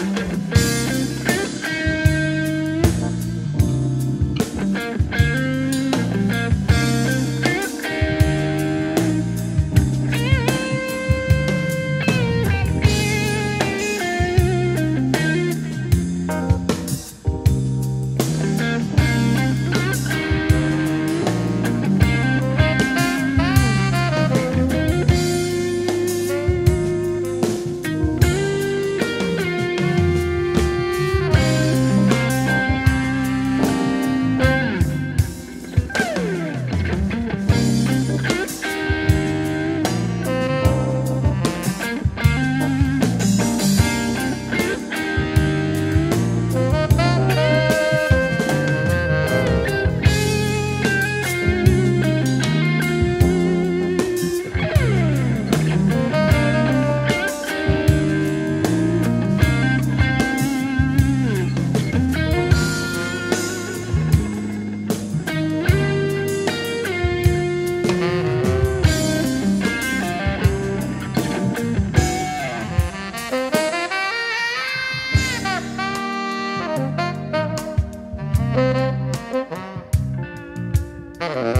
Bye. Bye.